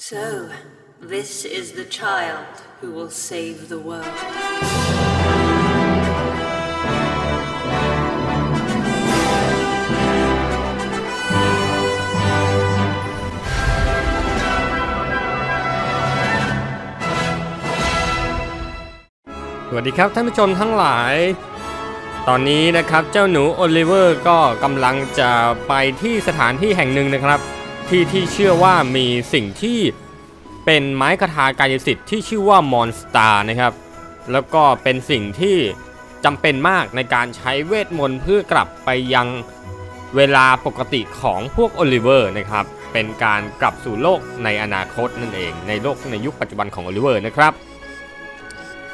So, this is the child who will save the world. สวัสดีครับท่านผู้ชมทั้งหลาย ตอนนี้นะครับเจ้าหนูโอลิเวอร์ก็กำลังจะไปที่สถานที่แห่งหนึ่งนะครับ ที่ที่เชื่อว่ามีสิ่งที่เป็นไม้คาถากายสิทธิ์ที่ชื่อว่ามอนสตาร์นะครับ แล้วก็เป็นสิ่งที่จำเป็นมากในการใช้เวทมนต์เพื่อกลับไปยังเวลาปกติของพวกโอลิเวอร์นะครับ เป็นการกลับสู่โลกในอนาคตนั่นเอง ในโลกในยุคปัจจุบันของโอลิเวอร์นะครับ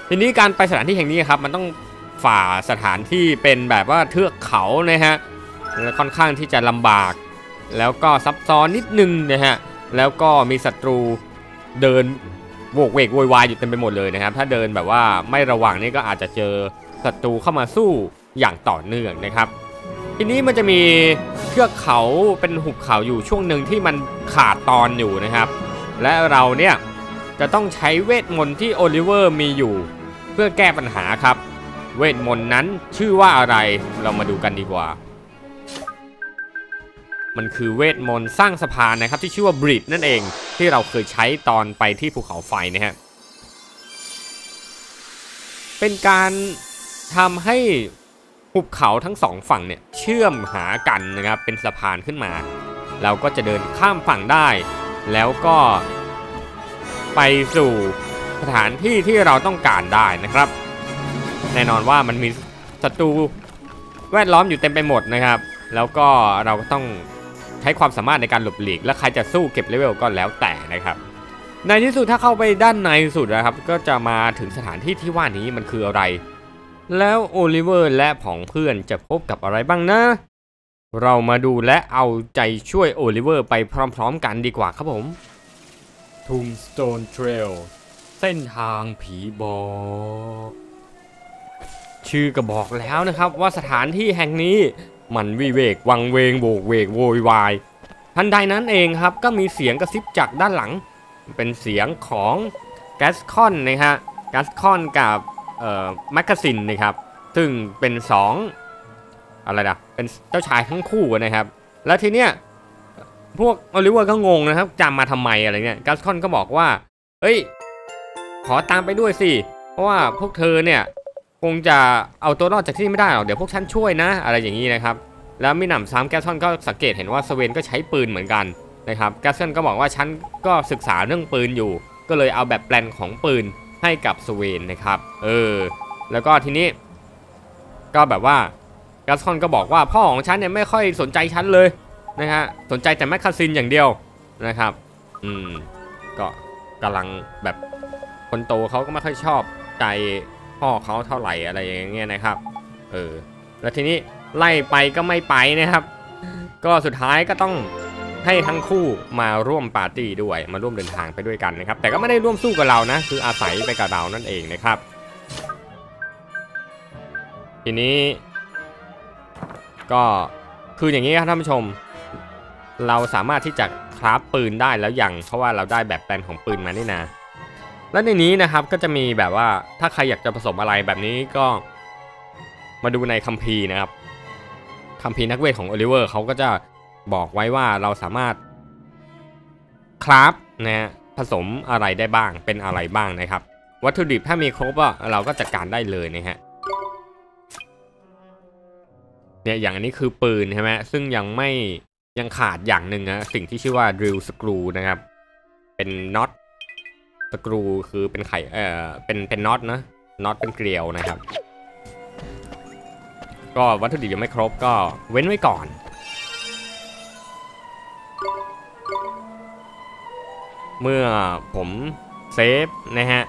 ทีนี้การไปสถานที่แห่งนี้ครับมันต้องฝ่าสถานที่เป็นแบบว่าเทือกเขานะฮะและค่อนข้างที่จะลำบาก แล้วก็ซับซ้อนนิดนึงนะฮะแล้วก็มีศัตรูเดินโวกเวกโวยวายอยู่เต็มไปหมดเลยนะครับ ถ้าเดินแบบว่าไม่ระวังนี่ก็อาจจะเจอศัตรูเข้ามาสู้อย่างต่อเนื่องนะครับ ทีนี้มันจะมีเทือกเขาเป็นหุบเขาอยู่ช่วงหนึ่งที่มันขาดตอนอยู่นะครับ และเราเนี่ยจะต้องใช้เวทมนต์ที่โอลิเวอร์มีอยู่ เพื่อแก้ปัญหาครับ เวทมนต์นั้นชื่อว่าอะไรเรามาดูกันดีกว่า มันคือเวทมนต์สร้างสะพานนะครับที่ชื่อว่าบริดนั่นเองที่เราเคยใช้ตอนไปที่ภูเขาไฟนะฮะเป็นการทำให้หุบเขาทั้งสองฝั่งเนี่ยเชื่อมหากันนะครับเป็นสะพานขึ้นมา เราก็จะเดินข้ามฝั่งได้ แล้วก็ไปสู่สถานที่ที่เราต้องการได้นะครับ แน่นอนว่ามันมีศัตรูแวดล้อมอยู่เต็มไปหมดนะครับ แล้วก็เราก็ต้อง ใช้ความสามารถในการหลบหลีก และใครจะสู้เก็บเลเวลก็แล้วแต่นะครับ ในที่สุดถ้าเข้าไปด้านในสุดนะครับ ก็จะมาถึงสถานที่ที่ว่านี้มันคืออะไร แล้วโอลิเวอร์และผองเพื่อนจะพบกับอะไรบ้างนะ เรามาดูและเอาใจช่วยโอลิเวอร์ไปพร้อมๆ กันดีกว่าครับผม Tombstone Trail เส้นทางผีบอกชื่อก็บอกแล้วนะครับว่าสถานที่แห่งนี้ มันวิเวกวังเวงโบกเวกโวยวาย ทันใดนั้นเองครับก็มีเสียงกระซิบจากด้านหลัง เป็นเสียงของแกสคอนนะฮะแกสคอนกับเอ่อแมกกาซินนะครับซึ่งเป็นสองอะไรนะเป็นเจ้าชายทั้งคู่นะครับ แล้วทีเนี้ยพวกโอลิเวอร์ก็งงนะครับตามมาทำไมอะไรเงี้ยแกสคอนก็บอกว่า เอ้ย ขอตามไปด้วยสิ เพราะว่าพวกเธอเนี่ย คงจะเอาตัวรอดจากที่นี่ไม่ได้หรอกเดี๋ยวพวกฉันช่วยนะ อะไรอย่างนี้นะครับ แล้วมิหนำซ้ำแกสคอนก็สังเกตเห็นว่าสเวนก็ใช้ปืนเหมือนกันนะครับแกสคอนก็บอกว่าฉันก็ศึกษาเรื่องปืนอยู่ ก็เลยเอาแบบแปลนของปืนให้กับสเวนนะครับ เออ แล้วก็ทีนี้ ก็แบบว่าแกสซอนก็บอกว่าพ่อของฉันเนี่ยไม่ค่อยสนใจฉันเลยนะฮะสนใจแต่แมคคาซินอย่างเดียวนะครับ อืมก็กำลังแบบคนโตเขาก็ไม่ค่อยชอบใจ พ่อเขาเท่าไหร่อะไรอย่างเงี้ยนะครับ เออ แล้วทีนี้ไล่ไปก็ไม่ไปนะครับ ก็สุดท้ายก็ต้องให้ทั้งคู่มาร่วมปาร์ตี้ด้วย มาร่วมเดินทางไปด้วยกันนะครับ แต่ก็ไม่ได้ร่วมสู้กับเรานะ คืออาศัยไปกับเรานั่นเองนะครับ ทีนี้ ก็คืออย่างนี้ครับท่านผู้ชม เราสามารถที่จะคราฟปืนได้แล้วยังเพราะว่าเราได้แบบแปลนของปืนมานี่นะ และในนี้นะครับก็จะมีแบบว่าถ้าใครอยากจะผสมอะไรแบบนี้ก็มาดูในคัมภีร์นะครับคัมภีร์นักเวทของโอลิเวอร์เขาก็จะบอกไว้ว่าเราสามารถคราฟนะฮะผสมอะไรได้บ้างเป็นอะไรบ้างนะครับ วัตถุดิบถ้ามีครบอะเราก็จัดการได้เลยนะฮะเนี่ยอย่างอันนี้คือปืนใช่ไหมซึ่งยังไม่ยังขาดอย่างหนึ่งนะสิ่งที่ชื่อว่า drill screw นะครับ เป็นน็อต สกรูคือเป็นไข่เออเป็นเป็นน็อตนะน็อตเป็นเกลียวนะครับ ก็วัตถุดิบยังไม่ครบก็เว้นไว้ก่อนเมื่อผม save นะฮะ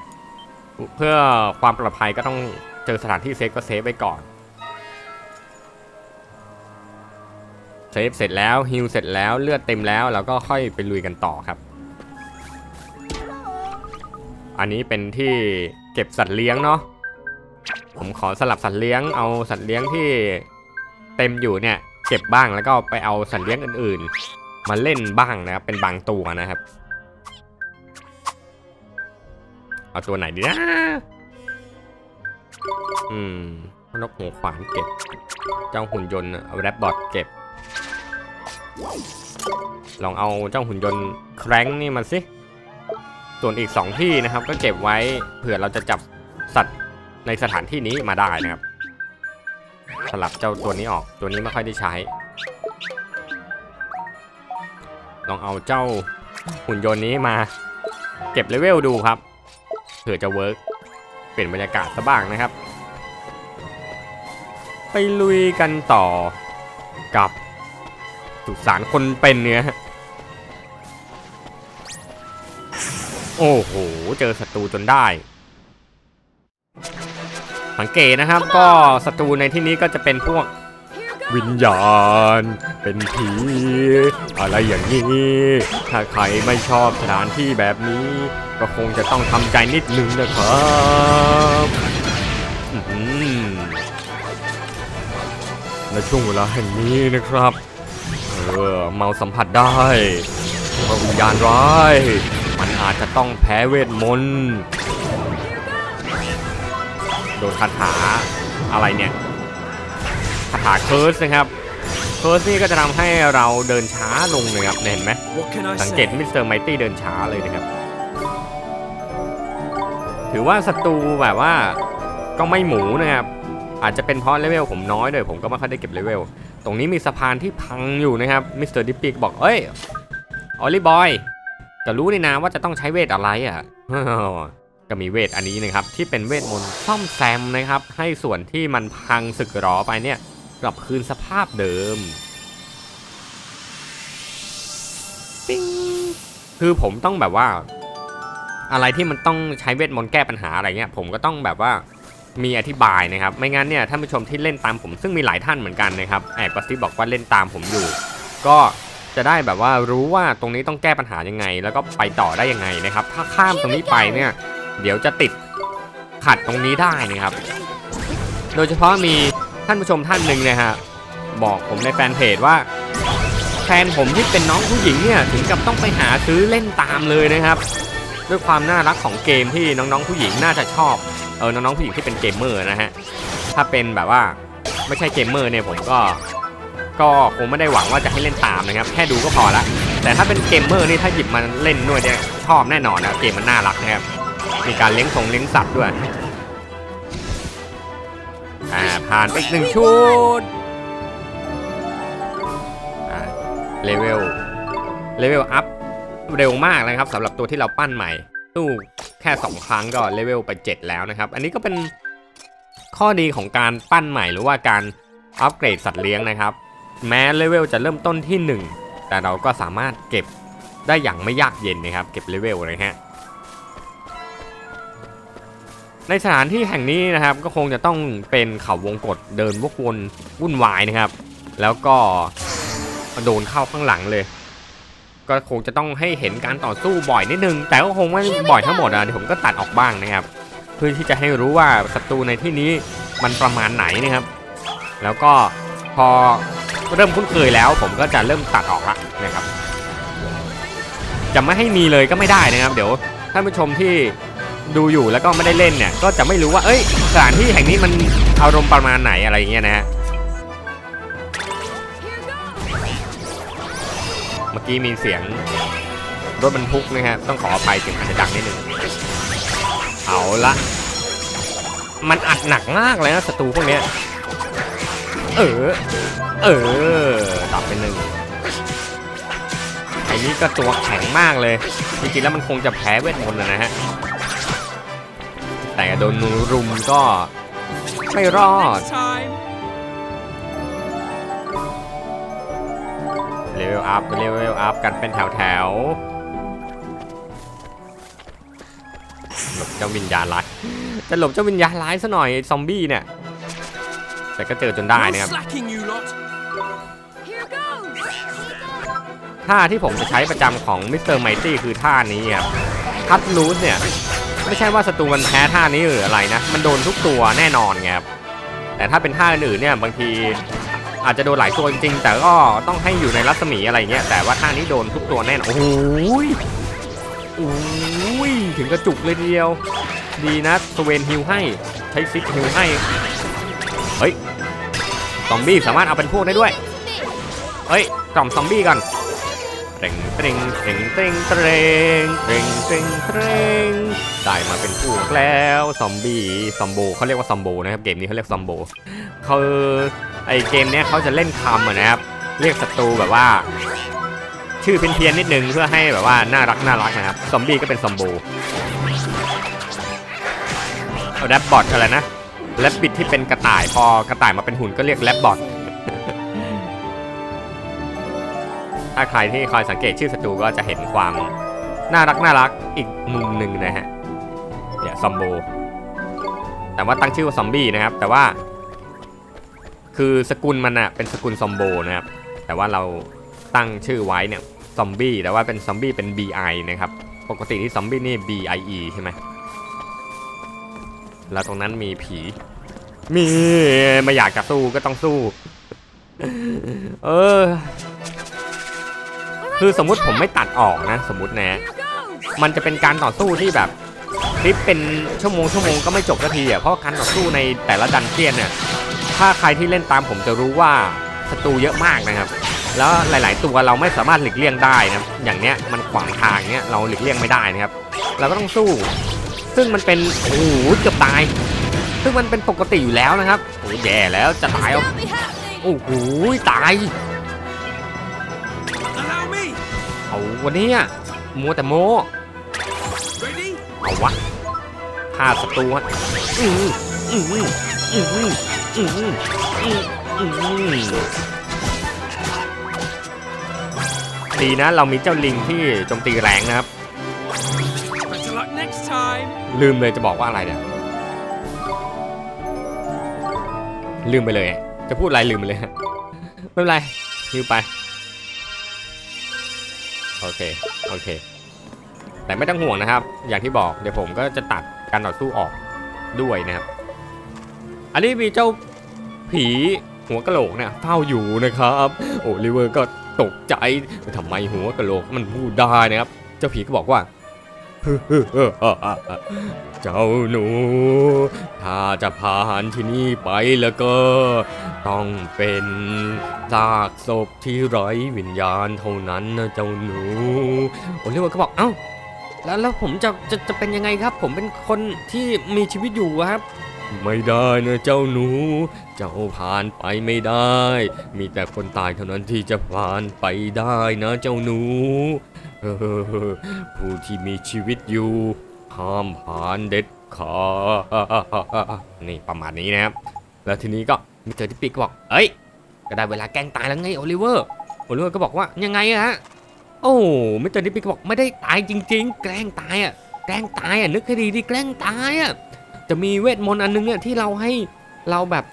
เพื่อความปลอดภัยก็ต้องเจอสถานที่ save ก็ save ไว้ก่อน save เสร็จแล้ว heal เสร็จแล้วเลือดเต็มแล้วเราก็ค่อยไปลุยกันต่อครับ อันนี้เป็นที่เก็บสัตว์เลี้ยงเนาะผมขอสลับสัตว์เลี้ยงเอาสัตว์เลี้ยงที่เต็มอยู่เนี่ย เก็บบ้างแล้วก็ไปเอาสัตว์เลี้ยงอื่นๆ มาเล่นบ้างนะครับ เป็นบางตัวนะครับ เอาตัวไหนดีนะอืมนกหัวขวานเก็บ เจ้าหุ่นยนต์เอาแรปบอทเก็บ ลองเอาเจ้าหุ่นยนต์แครงนี่มาสิ ส่วนอีกสองที่นะครับก็เก็บไว้เผื่อเราจะจับสัตว์ในสถานที่นี้มาได้นะครับ สลับเจ้าตัวนี้ออกตัวนี้ไม่ค่อยได้ใช้ ลองเอาเจ้าหุ่นยนต์นี้มา เก็บ level ดูครับเผื่อจะ work เปลี่ยนบรรยากาศซะบ้างนะครับ ไปลุยกันต่อกับสุสานคนเป็นเนี่ย โอ้โห เจอศัตรูจนได้ สังเกตนะครับ ก็ศัตรูในที่นี้ก็จะเป็นพวกวิญญาณ เป็นผี อะไรอย่างนี้ ถ้าใครไม่ชอบสถานที่แบบนี้ ก็คงจะต้องทำใจนิดนึงนะครัอื้อหือและช่วงเวลาแห่งนี้นะครับ เออเราสัมผัสได้ว่าวิญญาณร้ายมัน อาจจะต้องแพ้เวทมนต์โดนคาถาอะไรเนี่ยคาถา curse นะครับ curse นี่ก็จะทำให้เราเดินช้าลงนะครับเห็นไหมสังเกตมิสเตอร์ไมตี้เดินช้าเลยนะครับ ถือว่าศัตรูแบบว่าก็ไม่หมูนะครับอาจจะเป็นเพราะเลเวลผมน้อยด้วยผมก็ไม่ค่อยได้เก็บเลเวลตรงนี้มีสะพานที่พังอยู่นะครับมิสเตอร์ดริปปี้บอกเอ้ยออลลี่บอย จะรู้นี่นะว่าจะต้องใช้เวทอะไรอะก็มีเวทอันนี้นะครับ ที่เป็นเวทมนต์ซ่อมแซมนะครับ ให้ส่วนที่มันพังสึกหรอไปเนี่ยกลับคืนสภาพเดิมปิ้งคือผมต้องแบบว่า อะไรที่มันต้องใช้เวทมนต์แก้ปัญหาอะไรเงี้ย ผมก็ต้องแบบว่ามีอธิบายนะครับ ไม่งั้นเนี่ยท่านผู้ชมที่เล่นตามผมซึ่งมีหลายท่านเหมือนกันนะครับแอบกระซิบบอกว่าเล่นตามผมอยู่ ก็ จะได้แบบว่ารู้ว่าตรงนี้ต้องแก้ปัญหายังไง แล้วก็ไปต่อได้ยังไงนะครับ ถ้าข้ามตรงนี้ไปเนี่ย เดี๋ยวจะติดขัดตรงนี้ได้นะครับ โดยเฉพาะมีท่านผู้ชมท่านหนึ่งนะฮะบอกผมในแฟนเพจว่าแฟนผมที่เป็นน้องผู้หญิงเนี่ยถึงกับต้องไปหาซื้อเล่นตามเลยนะครับ ด้วยความน่ารักของเกมที่น้องๆผู้หญิงน่าจะชอบเออน้องๆผู้หญิงที่เป็นเกมเมอร์นะฮะถ้าเป็นแบบว่าไม่ใช่เกมเมอร์เนี่ยผมก็ ก็คงไม่ได้หวังว่าจะให้เล่นตามนะครับ แค่ดูก็พอละ แต่ถ้าเป็นเกมเมอร์นี่ถ้าหยิบมาเล่นด้วยเนี่ยชอบแน่นอนนะเกมมันน่ารักนะครับ มีการเลี้ยงทรงเลี้ยงสัตว์ด้วย อ่าผ่านไปอีกหนึ่งชุดเลเวล เลเวลอัพเร็วมากนะครับสำหรับตัวที่เราปั้นใหม่สู้แค่ 2 ครั้งก็ level ไป 7 แล้วนะครับ อันนี้ก็เป็นข้อดีของการปั้นใหม่หรือว่าการอัปเกรดสัตว์เลี้ยงนะครับ แม้เลเวลจะเริ่มต้นที่ 1 แต่เราก็สามารถเก็บได้อย่างไม่ยากเย็นนะครับ เก็บเลเวลเลยฮะในสถานที่แห่งนี้นะครับก็คงจะต้องเป็นเขาวงกฏเดินวกวนวุ่นวายนะครับ แล้วก็โดนเข้าข้างหลังเลย ก็คงจะต้องให้เห็นการต่อสู้บ่อยนิดนึง แต่ก็คงไม่บ่อยทั้งหมดอะเดี๋ยวผมก็ตัดออกบ้างนะครับ เพื่อที่จะให้รู้ว่าศัตรูในที่นี้มันประมาณไหนนะครับ แล้วก็พอ เริ่มคุ้นเคยแล้ว ผมก็จะเริ่มตัดออกละนะครับ จะไม่ให้มีเลยก็ไม่ได้นะครับ เดี๋ยวท่านผู้ชมที่ดูอยู่แล้วก็ไม่ได้เล่นเนี่ย ก็จะไม่รู้ว่า เอ้ยสถานที่แห่งนี้มันอารมณ์ประมาณไหนอะไรอย่างเงี้ยนะฮะเมื่อกี้มีเสียงรถบรรทุกนะฮะต้องขออภัยถึงอาจจะดังนิดนึงเอาละมันอัดหนักมากเลยนะศัตรูพวกเนี้ย เออ เออดับไปหนึ่งไอ้นี่ก็ตัวแข็งมากเลย จริงๆแล้วมันคงจะแพ้เวทมนต์นะฮะ แต่โดนรุมก็ไม่รอด level up level up กันเป็นแถวแถวหลบเจ้าวิญญาณร้ายจะหลบเจ้าวิญญาณร้ายซะหน่อยซอมบี้เนี่ย แต่ก็เจอจนได้ No นะครับ slacking, you lot. Here goes! ท่าที่ผมจะใช้ประจำของมิสเตอร์ไมตี้คือท่านี้ครับคัตลูสเนี่ยไม่ใช่ว่าศัตรูมันแพ้ท่านี้หรืออะไรนะ มันโดนทุกตัวแน่นอนไงครับแต่ถ้าเป็นท่าอื่นๆเนี่ยบางทีอาจจะโดนหลายตัวจริงๆแต่ก็ต้องให้อยู่ในรัศมีอะไรเงี้ยแต่ว่าท่านี้โดนทุกตัวแน่นอนโอ้โหยโอ้ยถึงกระจุกเลยทีเดียว ดีนะสเวน heal ให้ใช้สกิล heal ให้เฮ้ย ซอมบี้สามารถเอาเป็นพวกได้ด้วย เฮ้ยกล่อมซอมบี้ก่อนเตรงเตรงเตรงเตรงเตรงเตรงเตรงเตรงได้มาเป็นพวกแล้วซอมบี้ซอมโบเขาเรียกว่าซอมโบนะครับเกมนี้เขาเรียกซอมโบคือไอเกมเนี้ยเขาจะเล่นคำนะครับ เรียกศัตรูแบบว่า ชื่อเพี้ยนๆนิดนึงเพื่อให้แบบว่าน่ารักน่ารักนะครับซอมบี้ก็เป็นซอมโบเอาแรปบอทอะไรนะ แรปบิดที่เป็นกระต่ายพอกระต่ายมาเป็นหุ่นก็เรียกแรปบอทถ้าใครที่คอยสังเกตชื่อศัตรูก็จะเห็นความน่ารักน่ารักอีกมุมหนึ่งนะฮะเนี่ยซอมโบแต่ว่าตั้งชื่อว่าซอมบี้นะครับ แต่ว่า คือสกุลมันอะเป็นสกุลซอมโบนะครับ แต่ว่าเราตั้งชื่อไว้เนี่ยซอมบี้แต่ว่าเป็นซอมบี้เป็น BI นะครับ ปกติที่ซอมบี้นี่ BIE ใช่ไหม แล้วตรงนั้นมีผี มีไม่อยากจะสู้ก็ต้องสู้ เออ คือสมมุติผมไม่ตัดออกนะ สมมุตินะ มันจะเป็นการต่อสู้ที่แบบคลิปเป็นชั่วโมงชั่วโมงก็ไม่จบสักทีอะเพราะการต่อสู้ในแต่ละดันเจียนเนี่ยถ้าใครที่เล่นตามผมจะรู้ว่าศัตรูเยอะมากนะครับ แล้วหลาย ๆ ตัวเราไม่สามารถหลีกเลี่ยงได้นะอย่างเนี้ยมันขวางทางเนี้ยเราหลีกเลี่ยงไม่ได้นะครับ เราก็ต้องสู้ ซึ่งมันเป็นโอ้โหเกือบตาย ซึ่งมันเป็นปกติอยู่แล้วนะครับโอ้แย่แล้วจะตายเอาโอ้โหตายเอาวันนี้มัวแต่โมเอาวะฆ่าศัตรูอืมอืมอืมอืมอืมอืมดีนะเรามีเจ้าลิงที่โจมตีแรงนะครับ ลืมเลยจะบอกว่าอะไรเนี่ย ลืมไปเลย จะพูดอะไรลืมไปเลย ไม่เป็นไรฮิวไป โอเค โอเค แต่ไม่ต้องห่วงนะครับ อย่างที่บอกเดี๋ยวผมก็จะตัดการต่อสู้ออกด้วยนะครับ อันนี้มีเจ้าผีหัวกะโหลกเนี่ยเฝ้าอยู่นะครับ โอ้ลิเวอร์ก็ตกใจทำไมหัวกะโหลกมันพูดได้นะครับ เจ้าผีก็บอกว่า เจ้าหนู ถ้าจะผ่านที่นี่ไปแล้วก็ ต้องเป็นซากศพที่ไร้วิญญาณเท่านั้นนะเจ้าหนูโอลิเวอร์ก็บอกเอ้าแล้วแล้วผมจะจะจะเป็นยังไงครับ ผมเป็นคนที่มีชีวิตอยู่ครับ ไม่ได้นะเจ้าหนู เจ้าผ่านไปไม่ได้ มีแต่คนตายเท่านั้นที่จะผ่านไปได้นะเจ้าหนูผู้ที่มีชีวิตอยู่ห้ามผ่านเด็ดขาดนี่ประมาณนี้นะครับ แล้วทีนี้ก็มิสเตอร์ดริปปี้ก็บอก เอ้ย ก็ได้เวลาแกล้งตายแล้วไงโอลิเวอร์ โอลิเวอร์ก็บอกว่ายังไงอะฮะ โอ้มิสเตอร์ดริปปี้ก็บอกไม่ได้ตายจริง ๆ แกล้งตายอะแกล้งตายอะนึกให้ดีดิแกล้งตายอะจะมีเวทมนต์อันนึงอะที่เราให้เราแบบ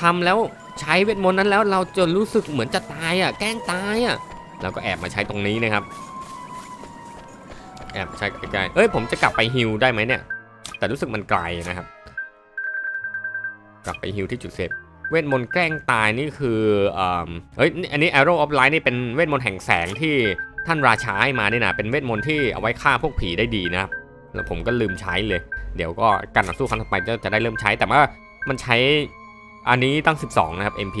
ทำแล้วใช้เวทมนต์นั้นแล้วเราจะรู้สึกเหมือนจะตายอะแกล้งตายอะเราก็แอบมาใช้ตรงนี้นะครับ แอบใช้ใกล้ๆเอ้ยผมจะกลับไป heal ได้ไหมเนี่ย แต่รู้สึกมันไกลนะครับ กลับไป heal ที่จุด save เวทมนต์แกล้งตายนี่คือเอ่อเฮ้ยนี่อันนี้ Arrow of Light นี่เป็นเวทมนต์แห่งแสงที่ท่านราชาให้มาเนี่ยนะเป็นเวทมนต์ที่เอาไว้ฆ่าพวกผีได้ดีนะครับแล้วผมก็ลืมใช้เลย เดี๋ยวก็การต่อสู้ครั้งต่อไปจะจะได้เริ่มใช้แต่ว่ามันใช้อันนี้ตั้ง 12 นะครับ MP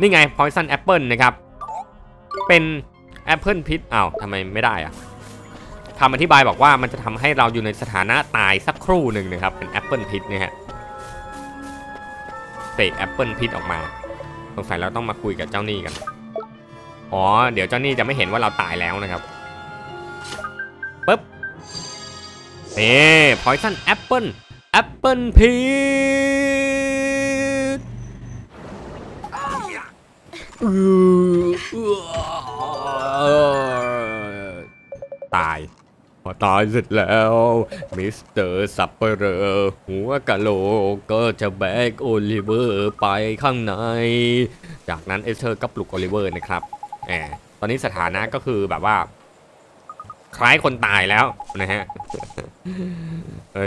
นี่ไง Poison Apple นะครับ เป็นแอปเปิลพิษอ้าวทำไมไม่ได้อะ คำอธิบายบอกว่ามันจะทำให้เราอยู่ในสถานะตายสักครู่หนึ่งนะครับเป็นแอปเปิลพิษนะฮะเสกแอปเปิลพิษออกมาสงสัยเราต้องมาคุยกับเจ้านี้กันอ๋อเดี๋ยวเจ้านี้จะไม่เห็นว่าเราตายแล้วนะครับปึ๊บนี่ poison apple apple พิษอือ ตายเสร็จแล้ว มิสเตอร์สัปเหร่อหัวกะโหลกก็จะแบกโอลิเวอร์ไปข้างใน จากนั้นเอสเธอร์ก็ปลุกโอลิเวอร์นะครับแหมตอนนี้สถานะก็คือแบบว่า คล้ายคนตายแล้วนะฮะ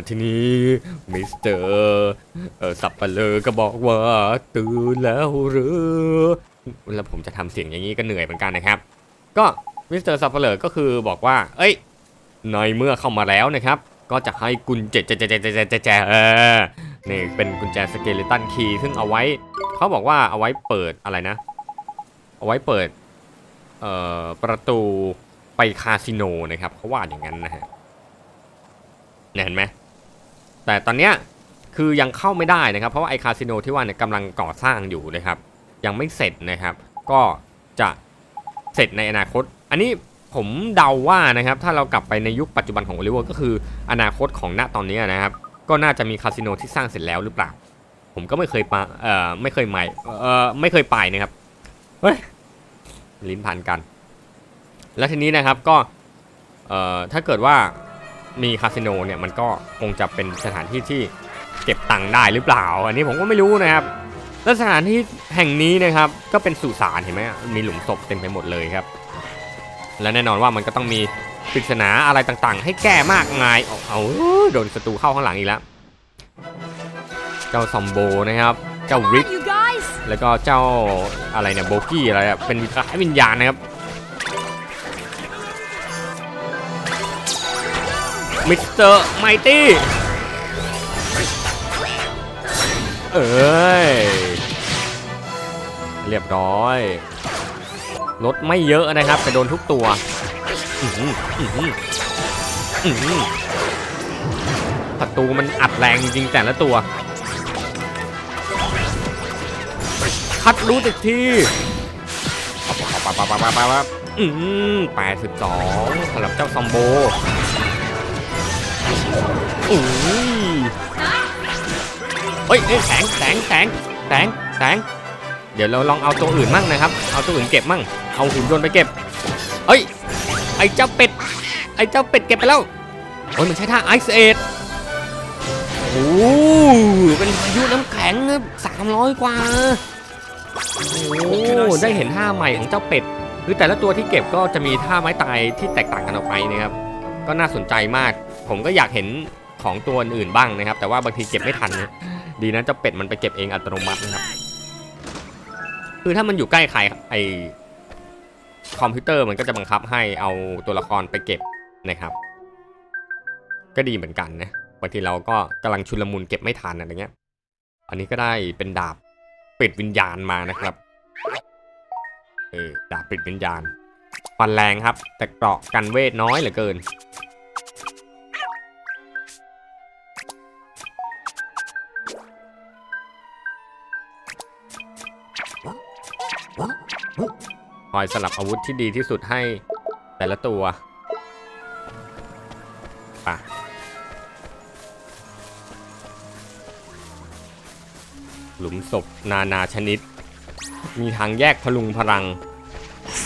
ทีนี้มิสเตอร์สัปเหร่อก็บอกว่าตื่นแล้วหรือ แล้วผมจะทำเสียงอย่างนี้ก็เหนื่อยเหมือนกันนะครับ ก็มิสเตอร์สัปเหร่อก็คือบอกว่า เอ้ย ในเมื่อเข้ามาแล้วนะครับ ก็จะให้กุญแจแจแจแจแจแจแจเออนี่เป็นกุญแจ Skeleton Key ซึ่งเอาไว้ เขาบอกว่าเอาไว้เปิดอะไรนะ เอาไว้เปิดเอ่อประตูไปคาสิโนนะครับเขาว่าอย่างนั้นนะฮะเห็นไหมแต่ตอนเนี้ยคือยังเข้าไม่ได้นะครับ เพราะว่าไอ้คาสิโนที่ว่าเนี่ยกำลังก่อสร้างอยู่นะครับ ยังไม่เสร็จนะครับ ก็จะเสร็จในอนาคต อันนี้ ผมเดาว่านะครับถ้าเรากลับไปในยุคปัจจุบันของโอลิเวอร์ก็คืออนาคตของณตอนนี้นะครับก็น่าจะมีคาสิโนที่สร้างเสร็จแล้วหรือเปล่า ผมก็ไม่เคยไปเอ่อไม่เคยไปเอ่อไม่เคยไปนะครับเฮ้ยลิ้นพันกัน แล้วทีนี้นะครับก็เอ่อถ้าเกิดว่ามีคาสิโนเนี่ยมันก็คงจะเป็นสถานที่ที่เก็บตังค์ได้หรือเปล่า อันนี้ผมก็ไม่รู้นะครับและสถานที่แห่งนี้นะครับก็เป็นสุสานเห็นไหมมีหลุมศพเต็มไปหมดเลยครับ และแน่นอนว่ามันก็ต้องมีปริศนาอะไรต่างๆ ให้แก้มากมายเอาเอาโดนศัตรูเข้าข้างหลังอีกแล้ว เจ้าซอมโบนะครับ เจ้าริก You guys! แล้วก็เจ้าอะไรเนี่ยโบกี้อะไรอะเป็นคล้ายวิญญาณนะครับมิสเตอร์ไมตี้เอ้ยเรียบร้อย รถไม่เยอะนะครับแต่โดนทุกตัวศัตรูมันอัดแรงจริงแต่ละตัวคัดรู้อีกทีปั๊บปั๊บปั๊บปั๊บปั๊บปั๊บอืมแปดสิบสองสำหรับเจ้าซอมโบอุ้ยเฮ้ยเอ้ยแสงแสงแสงแสงแสง เดี๋ยวเราลองเอาตัวอื่นมั่งนะครับ เอาตัวอื่นเก็บมั่ง เอาหุ่นยนต์ไปเก็บ เอ้ย ไอ้เจ้าเป็ด ไอ้เจ้าเป็ดเก็บไปแล้ว โอ้ยมันใช้ท่าไอซ์เอ็ดโอ้เป็นพายุน้ำแข็งสามร้อยกว่า โอ้ได้เห็นท่าใหม่ของเจ้าเป็ด คือแต่ละตัวที่เก็บก็จะมีท่าไม้ตายที่แตกต่างกันออกไปนะครับ ก็น่าสนใจมาก ผมก็อยากเห็นของตัวอื่นบ้างนะครับ แต่ว่าบางทีเก็บไม่ทันนะดีนะเจ้าเป็ดมันไปเก็บเองอัตโนมัตินะครับ คือถ้ามันอยู่ใกล้ใครไอคอมพิวเตอร์มันก็จะบังคับให้เอาตัวละครไปเก็บนะครับ ก็ดีเหมือนกันนะบางทีเราก็กำลังชุลมุนเก็บไม่ทันอะไรเงี้ย อันนี้ก็ได้เป็นดาบปิดวิญญาณมานะครับเออดาบปิดวิญญาณฟันแรงครับ แต่เกราะกันเวทน้อยเหลือเกิน คอยสลับอาวุธที่ดีที่สุดให้แต่ละตัวไปะหลุมศพนานาชนิด มีทางแยกพลุงพลัง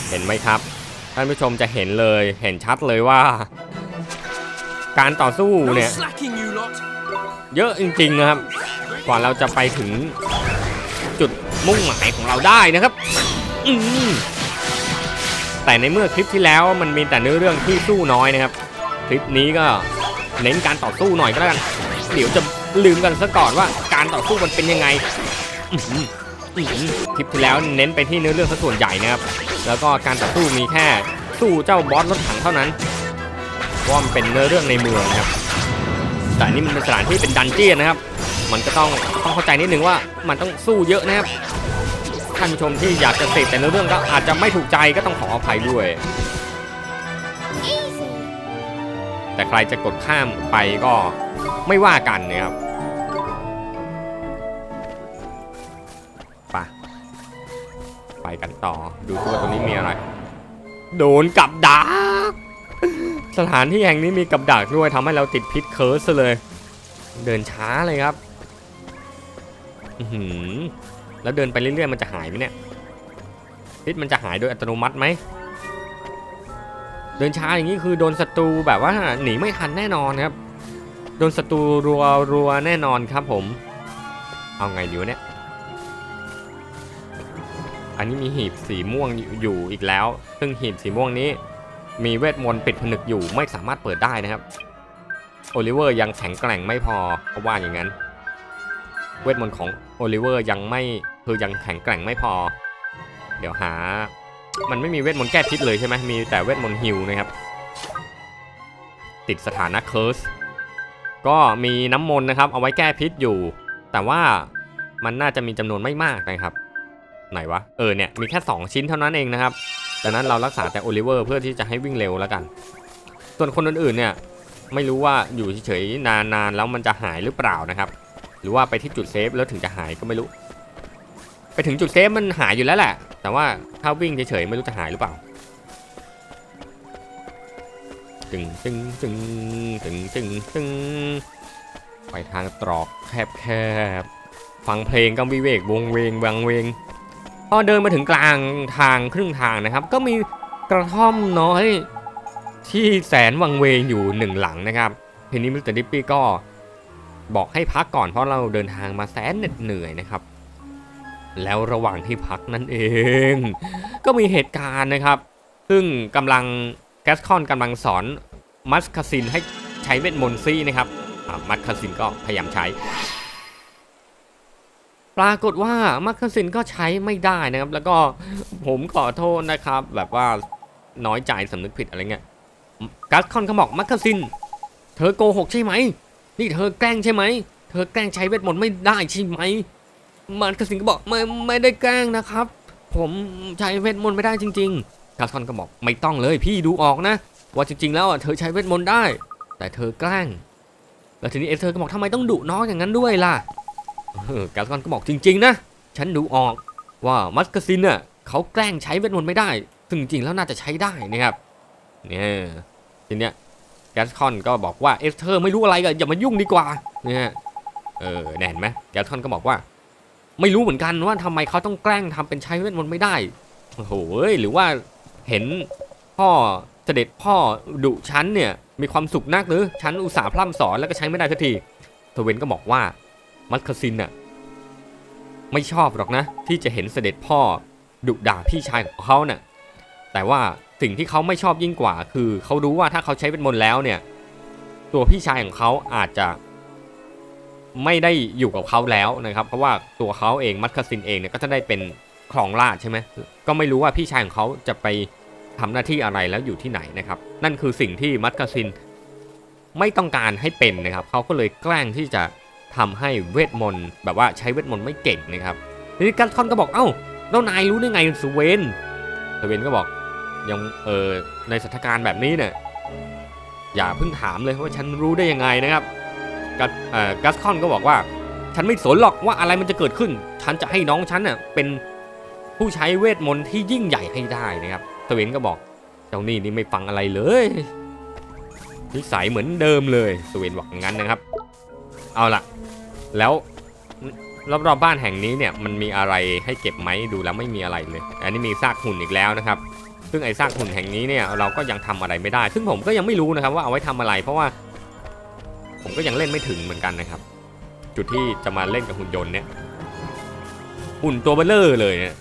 เห็นไหมครับ ท่านผู้ชมจะเห็นเลยเห็นชัดเลยว่า การต่อสู้เนี่ย เยอะจริงๆนะครับ กว่าเราจะไปถึงจุดมุ่งหมายของเราได้นะครับ อืมแต่ในเมื่อคลิปที่แล้วมันมีแต่เนื้อเรื่องที่สู้น้อยนะครับ คลิปนี้ก็เน้นการต่อสู้หน่อยก็แล้วกัน เดี๋ยวจะลืมกันซะก่อนว่าการต่อสู้มันเป็นยังไงคลิปที่แล้วเน้นไปที่เนื้อเรื่องส่วนใหญ่นะครับ แล้วก็การต่อสู้มีแค่สู้เจ้าบอสรถถังเท่านั้นเพราะมันเป็นเนื้อเรื่องในเมืองนะครับ แต่นนี่มันเป็นสถานที่เป็นดันเจี้ยนนะครับ มันก็ต้องต้องเข้าใจนิดนึงว่ามันต้องสู้เยอะนะครับ ท่านผู้ชมที่อยากจะเสพแต่เนื้อเรื่องก็อาจจะไม่ถูกใจก็ต้องขออภัยด้วย Easy! แต่ใครจะกดข้ามไปก็ไม่ว่ากันนะครับไปไปกันต่อดูตัวตัวนี้มีอะไร โดนกับดักสถานที่แห่งนี้มีกับดักด้วยทำให้เราติดพิษเคิร์สเลย เดินช้าเลยครับ อือหือ แล้วเดินไปเรื่อยๆมันจะหายไหมเนี่ยพิษมันจะหายโดยอัตโนมัติไหมเดินช้าอย่างนี้คือโดนศัตรูแบบว่าหนีไม่ทันแน่นอนครับโดนศัตรูรัวรัวแน่นอนครับผม เอาไงดีวะเนี่ยอันนี้มีหีบสีม่วงอยู่อีกแล้ว ซึ่งหีบสีม่วงนี้ มีเวทมนต์ปิดผนึกอยู่ไม่สามารถเปิดได้นะครับโอลิเวอร์ยังแข็งแกร่งไม่พอเพราะว่าอย่างนั้น เวทมนต์ของโอลิเวอร์ยังไม่คือยังแข็งแกร่งไม่พอ เดี๋ยวหา มันไม่มีเวทมนต์แก้พิษเลยใช่ไหมมีแต่เวทมนต์ฮิวนะครับ ติดสถานะ curse ก็มีน้ำมนต์นะครับ เอาไว้แก้พิษอยู่ แต่ว่ามันน่าจะมีจำนวนไม่มากนะครับ ไหนวะ เออเนี่ยมีแค่ 2 ชิ้นเท่านั้นเองนะครับดังนั้นเรารักษาแต่โอลิเวอร์เพื่อที่จะให้วิ่งเร็วแล้วกัน ส่วนคนอื่นๆเนี่ยไม่รู้ว่าอยู่เฉยๆนานๆแล้วมันจะหายหรือเปล่านะครับ หรือว่าไปที่จุดเซฟแล้วถึงจะหายก็ไม่รู้ ไปถึงจุดเซฟมันหายอยู่แล้วแหละ แต่ว่าถ้าวิ่งเฉยๆไม่รู้จะหายหรือเปล่าตึงตึงตึงตึงตึงตึงไปทางตรอกแคบแคบๆฟังเพลงก็วิเวกวงเวงวังเวงพอเดินมาถึงกลางทางครึ่งทางนะครับ ก็มีกระท่อมน้อยที่แสนวังเวงอยู่หนึ่งหลังนะครับทีนี้มิสเตอร์ดริปปี้ก็ บอกให้พักก่อนเพราะเราเดินทางมาแสนเหน็ดเหนื่อยนะครับ แล้วระหว่างที่พักนั่นเอง ก็มีเหตุการณ์นะครับ ซึ่งกำลังแกสคอนกำลังสอนมัสคาซินให้ใช้เวทมนต์ซี่นะครับมัสคาซินก็พยายามใช้ ปรากฏว่ามัสคาซินก็ใช้ไม่ได้นะครับ แล้วก็ผมขอโทษนะครับ แบบว่าน้อยใจสำนึกผิดอะไรเงี้ยกัสคอนเขาบอกมัสคาซิน เธอโกหกใช่ไหม นี่เธอแกล้งใช่ไหม เธอแกล้งใช้เวทมนต์ไม่ได้ใช่ไหม มันกระสินก็บอกไม่ไม่ได้แกล้งนะครับ ผมใช้เวทมนต์ไม่ได้จริงๆกาซอนก็บอกไม่ต้องเลยพี่ดูออกนะ ว่าจริง ๆ แล้วอะเธอใช้เวทมนต์ได้ แต่เธอแกล้ง แล้วทีนี้เอเธอร์ก็บอกทำไมต้องดุน้องอย่างนั้นด้วยล่ะกาซอนก็บอกจริง ๆ นะ ฉันดูออกว่ามัสกาซินน่ะเขาแกล้งใช้เวทมนต์ไม่ได้ ซึ่งจริงๆแล้วน่าจะใช้ได้นะครับเนี่ยทีเนี้ย แกสคอนก็บอกว่าเอสเธอร์ไม่รู้อะไรกันอย่ามายุ่งดีกว่าเนี่ยเออแน่นไหมแกสคอนก็บอกว่า ไม่รู้เหมือนกันว่าทำไมเขาต้องแกล้งทำเป็นใช้เวทมนต์ไม่ได้โอ้โหหรือว่าเห็นพ่อเสด็จพ่อดุฉันเนี่ยมีความสุขนักหรือฉันอุตส่าห์พร่ำสอนแล้วก็ใช้ไม่ได้สักทีทเวนก็บอกว่ามัสคซินน่ะไม่ชอบหรอกนะ ที่จะเห็นเสด็จพ่อดุด่าพี่ชายของเขาน่ะแต่ว่า สิ่งที่เขาไม่ชอบยิ่งกว่า คือเขารู้ว่าถ้าเขาใช้เวทมนต์แล้วเนี่ย ตัวพี่ชายของเขาอาจจะ ไม่ได้อยู่กับเขาแล้วนะครับ เพราะว่าตัวเขาเองมัตคาซินเองเนี่ยก็จะได้เป็นครองราชใช่ไหมก็ไม่รู้ว่าพี่ชายของเขาจะไปทำหน้าที่อะไรแล้วอยู่ที่ไหนนะครับ นั่นคือสิ่งที่มัตคาซินไม่ต้องการให้เป็นนะครับ เขาก็เลยแกล้งที่จะทำให้เวทมนต์แบบว่าใช้เวทมนต์ไม่เก่งนะครับทีนี้กัสคอนก็บอกเอ้าแล้วนายรู้ได้ไงสเวนสเวนก็บอก ยังเออในสถานการณ์แบบนี้เนี่ยอย่าเพิ่งถามเลยว่าฉันรู้ได้ยังไงนะครับกัสเอ่อกัสคอนก็บอกว่า ฉันไม่สนหรอกว่าอะไรมันจะเกิดขึ้น ฉันจะให้น้องฉันน่ะเป็นผู้ใช้เวทมนต์ที่ยิ่งใหญ่ให้ได้นะครับสเวนก็บอกเจ้านี่นี่ไม่ฟังอะไรเลยนิสัยเหมือนเดิมเลยสเวนบอกงั้นนะครับ เอาล่ะ แล้วรอบๆบบ้านแห่งนี้เนี่ยมันมีอะไรให้เก็บไหมดูแล้วไม่มีอะไรเลย อันนี้มีซากหุ่นอีกแล้วนะครับ ซึ่งไอ้ซากหุ่นแห่งนี้เนี่ยเราก็ยังทำอะไรไม่ได้ ซึ่งผมก็ยังไม่รู้นะครับว่าเอาไว้ทำอะไร เพราะว่า ผมก็ยังเล่นไม่ถึงเหมือนกันนะครับ จุดที่จะมาเล่นกับหุ่นยนต์เนี่ยหุ่นตัวเบลเลอร์เลยเนี่ย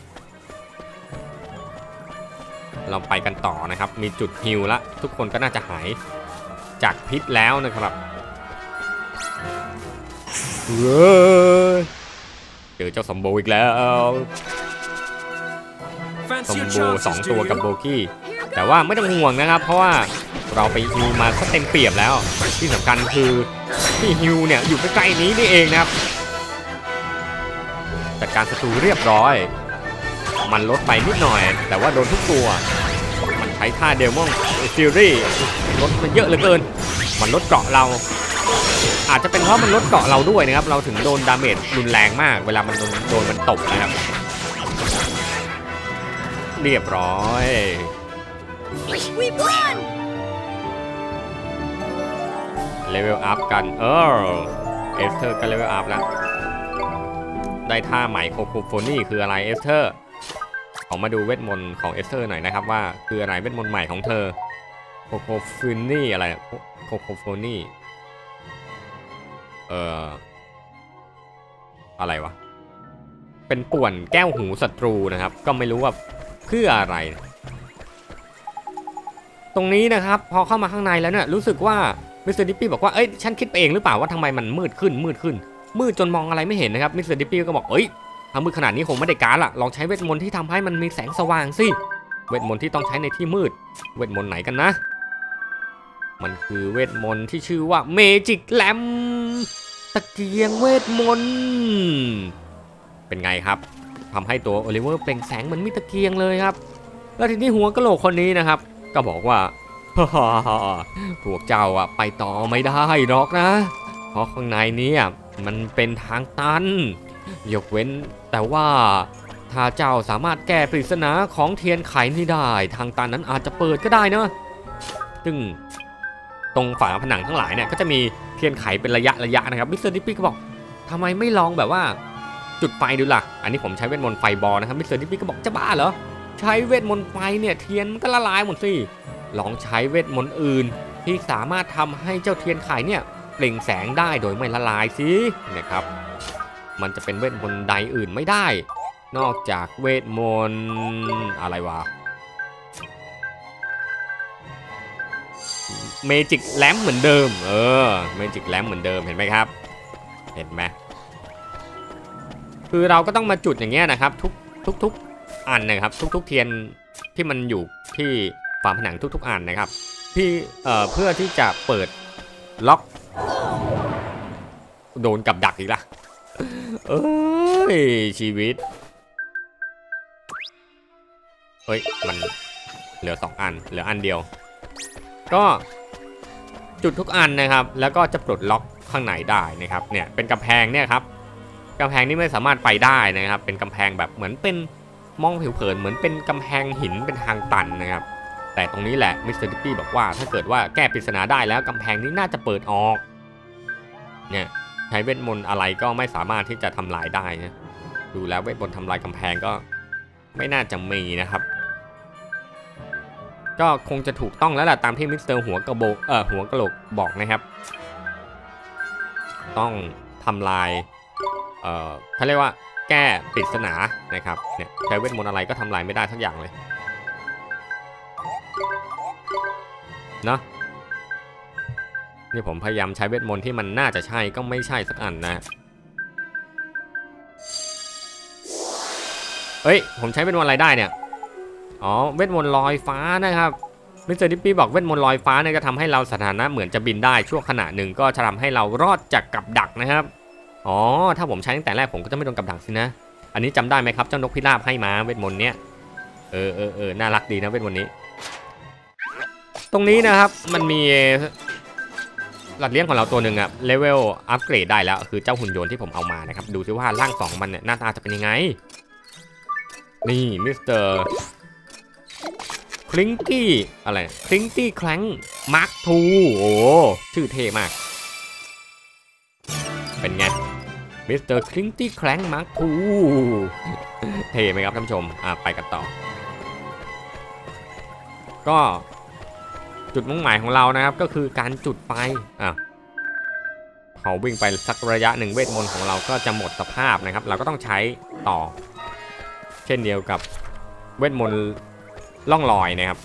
เราไปกันต่อนะครับ มีจุดฮิลละ ทุกคนก็น่าจะหายจากพิษแล้วนะครับเจอเจ้าสมโบอีกแล้ว ส Fancy ม your โบ chances, สอง do ตัว you? กับโบกี้แต่ว่าไม่ต้องห่วงนะครับ เพราะว่าเราไป heal มาก็เต็มเปี่ยมแล้ว ที่สำคัญคือที่ฮิวเนี่ยอยู่ใกล้ๆนี้นี่เองนะครับจัดการศัตรูเรียบร้อย มันลดไปนิดหน่อย แต่ว่าโดนทุกตัว มันใช้ท่าเดมอนซิรี่ลดมันเยอะเหลือเกิน มันลดเกราะเรา อาจจะเป็นเพราะมันลดเกราะเราด้วยนะครับ เราถึงโดน damage รุนแรงมาก เวลามันโดนโดนมันตบนะครับ เรียบร้อย level up กัน เออเอสเธอร์ก็ level up แล้ว ได้ท่าใหม่ Cacophony คืออะไรเอสเธอร์ขอมาดูเวทมนต์ของเอสเธอร์หน่อยนะครับว่าคืออะไรเวทมนต์ใหม่ของเธอ Cacophony อะไร Cacophony เอ่ออะไรวะ เป็นป่วนแก้วหูศัตรูนะครับ ก็ไม่รู้ว่า เพื่ออะไร ตรงนี้นะครับพอเข้ามาข้างในแล้วเนี่ยรู้สึกว่ามิสเตอร์ดริปปี้บอกว่าเอ้ยฉันคิดไปเองหรือเปล่าว่าทำไมมันมืดขึ้นมืดขึ้น มืดจนมองอะไรไม่เห็นนะครับมิสเตอร์ดริปปี้ก็บอกเอ้ยทำมืดขนาดนี้คงไม่ได้การละลองใช้เวทมนต์ที่ทำให้มันมีแสงสว่างสิเวทมนต์ที่ต้องใช้ในที่มืด เวทมนต์ไหนกันนะ มันคือเวทมนต์ที่ชื่อว่าเมจิกแลมตะเกียงเวทมนต์เป็นไงครับ ทำให้ตัวโอลิเวอร์เปล่งแสงเหมือนมีตะเกียงเลยครับ แล้วทีนี้หัวกะโหลกคนนี้นะครับ ก็บอกว่าพวกเจ้าอะไปต่อไม่ได้หรอกนะ เพราะข้างในนี้มันเป็นทางตัน ยกเว้นแต่ว่าถ้าเจ้าสามารถแก้ปริศนาของเทียนไขนี้ได้ ทางตันนั้นอาจจะเปิดก็ได้นะซึ่งตรงฝาผนังทั้งหลายเนี่ยก็จะมีเทียนไขเป็นระยะระยะนะครับมิสเตอร์ดริปปี้ก็บอกทำไมไม่ลองแบบว่า จุดไฟดูล่ะ อันนี้ผมใช้เวทมนต์ Fireball นะครับมิสเตอร์ดริปปี้ก็บอกจะบ้าเหรอ ใช้เวทมนต์ไฟเนี่ยเทียนมันก็ละลายหมดสิ ลองใช้เวทมนต์อื่น ที่สามารถทำให้เจ้าเทียนไขเนี่ยเปล่งแสงได้โดยไม่ละลายสินะครับ มันจะเป็นเวทมนต์ใดอื่นไม่ได้ นอกจากเวทมนต์อะไรวะเมจิกแลมเหมือนเดิม เออ เมจิกแลมเหมือนเดิม เห็นไหมครับ เห็นไหม คือเราก็ต้องมาจุดอย่างเงี้ยนะครับ ทุกทุกทุกอันนะครับ ทุก ๆ เทียนที่มันอยู่ที่ฝาผนังทุก ๆ อันนะครับที่เอ่อเพื่อที่จะเปิดล็อก โดนกับดักอีกละเอ้ยชีวิตเฮ้ยมันเหลือ 2 อัน เหลืออันเดียว ก็จุดทุกอันนะครับ แล้วก็จะปลดล็อกข้างในได้นะครับเนี่ยเป็นกำแพงเนี่ยครับ กำแพงนี่ไม่สามารถไปได้นะครับ เป็นกำแพงแบบเหมือนเป็นมองผิวเผินเหมือนเป็นกำแพงหินเป็นทางตันนะครับ แต่ตรงนี้แหละมิสเตอร์ดริปปี้บอกว่าถ้าเกิดว่าแก้ปริศนาได้แล้วกำแพงนี้น่าจะเปิดออกเนี่ยใช้เวทมนต์อะไรก็ไม่สามารถที่จะทำลายได้นะดูแล้วเวทมนต์ทำลายกำแพงก็ไม่น่าจะมีนะครับ ก็คงจะถูกต้องแล้วล่ะตามที่มิสเตอร์หัวกระโบกเออหัวกระโหลกบอกนะครับ ต้องทำลาย เอ่อเขาเรียกว่าแก้ปริศนานะครับเนี่ยใช้เวทมนต์อะไรก็ทำลายไม่ได้ทักอย่างเลยเนอะนี่ผมพยายามใช้เวทมนต์ที่มันน่าจะใช่ก็ไม่ใช่สักอันนะเฮ้ย ผมใช้เวทมนต์อะไรได้เนี่ย อ๋อ เวทมนต์ลอยฟ้านะครับ มิสเตอร์ดิปปี้บอกเวทมนต์ลอยฟ้าเนี่ยก็ทำให้เราสถานะเหมือนจะบินได้ช่วงขณะหนึ่งก็จะทำให้เรารอดจากกับดักนะครับ อ๋อ ถ้าผมใช้ตั้งแต่แรกผมก็จะไม่โดนกับดักสินะ อันนี้จำได้ไหมครับ เจ้านกพิราบให้มาเวทมนต์เนี้ย เออเออเออน่ารักดีนะเวทมนต์นี้ ตรงนี้นะครับ มันมีสัตว์เลี้ยงของเราตัวหนึ่งอะเลเวลอัปเกรดได้แล้วคือเจ้าหุ่นยนต์ที่ผมเอามานะครับ ดูซิว่าร่างสองมันเนี่ยหน้าตาจะเป็นยังไง นี่มิสเตอร์คลิงกี้อะไรคลิงกี้แคลง Mark Two โอ้ชื่อเท่มาก เป็นไง มิสเตอร์คลิงกี้แคลง Mark Twoเท่ไหมครับท่านผู้ชมอะไปกันต่อ ก็จุดมุ่งหมายของเรานะครับก็คือการจุดไฟอะเขาวิ่งไปสักระยะหนึ่งเวทมนต์ของเราก็จะหมดสภาพนะครับ เราก็ต้องใช้ต่อ เช่นเดียวกับเวทมนต์ล่องลอยนะครับ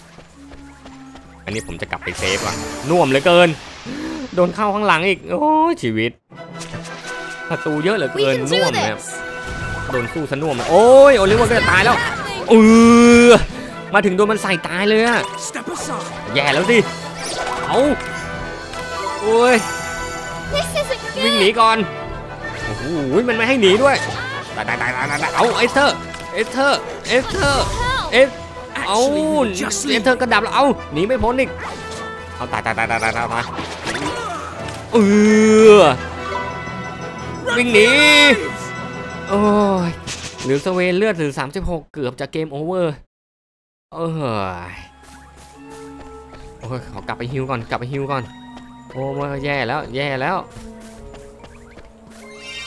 อันนี้ผมจะกลับไปเซฟว่ะน่วมเหลือเกิน โดนเข้าข้างหลังอีก โอ้ชีวิต ศัตรูเยอะเหลือ We เกิน can น่ do วมนะครับ this. โดนสู้ซะน่วมเลยโอ้ยโอลิเวอร์ก็จะตายแล้วเออมาถึงโดนมันใส่ตายเลยอะ Step aside. แย่แล้วสิเอาโอ้ย This isn't วิ่ง good. หนีก่อนโอ้โหมันไม่ให้หนีด้วยตายตายตายตายตายเอาเอสเธอร์เอสเธอร์เอสเธอร์ Help. เอสเอา Actually, we just เอส leave. เธอร์กระดับแล้วเอาหนีไม่พ้นอีกเอาตายตายตายตายตายตายตายเออ วิ่งหนีโอ้ยหลือสเวนเลือดถึง36 เกือบจะเกมโอเวอร์เอ้ยโอ้ยขอกลับไปฮิวก่อนกลับไปฮิวก่อนโอ้ยแย่แล้วแย่แล้ว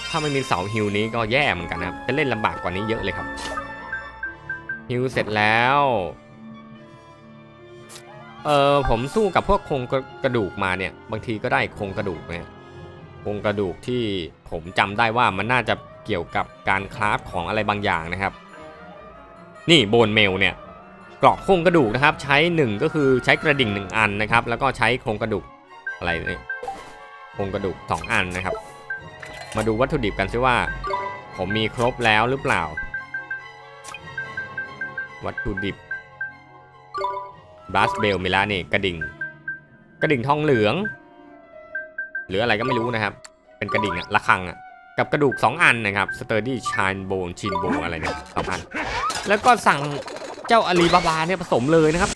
ถ้าไม่มีเสาฮิวนี้ก็แย่เหมือนกันนะจะเล่นลำบากกว่านี้เยอะเลยครับฮิวเสร็จแล้วเออผมสู้กับพวกโครงกระดูกมาเนี่ย บางทีก็ได้โครงกระดูกเนี่ย โครงกระดูกที่ผมจำได้ว่ามันน่าจะเกี่ยวกับการคราฟของอะไรบางอย่างนะครับ นี่โบนเมลเนี่ยกราะโครงกระดูกนะครับ ใช้หนึ่งก็คือใช้กระดิ่งหนึ่งอันนะครับ แล้วก็ใช้โครงกระดูกอะไรเนี่ยโครงกระดูกสองอันนะครับ มาดูวัตถุดิบกันซิว่า ผมมีครบแล้วหรือเปล่า วัตถุดิบ Brass Bell มิลานี่กระดิ่ง กระดิ่งทองเหลือง หรืออะไรก็ไม่รู้นะครับ เป็นกระดิ่งอะระฆังอะกับกระดูก 2 อันนะครับ Sturdy Shinbone Shinbo อะไรเนี่ยสองอัน แล้วก็สั่งเจ้าอาลีบาบาเนี่ยผสมเลยนะครับ